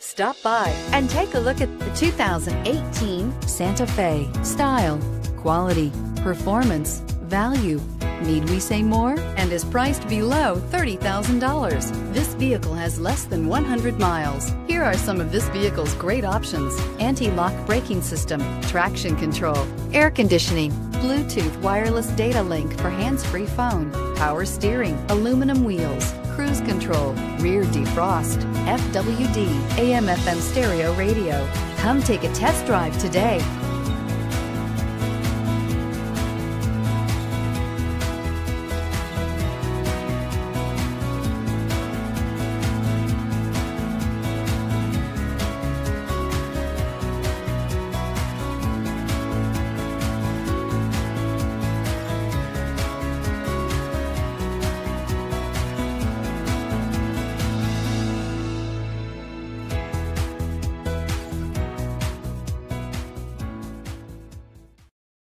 Stop by and take a look at the 2018 Santa Fe. Style, quality, performance, value. Need we say more? And is priced below $30,000. This vehicle has less than 100 miles. Here are some of this vehicle's great options. Anti-lock braking system, traction control, air conditioning, Bluetooth wireless data link for hands-free phone, power steering, aluminum wheels, control, rear defrost, FWD, AM FM stereo radio. Come take a test drive today.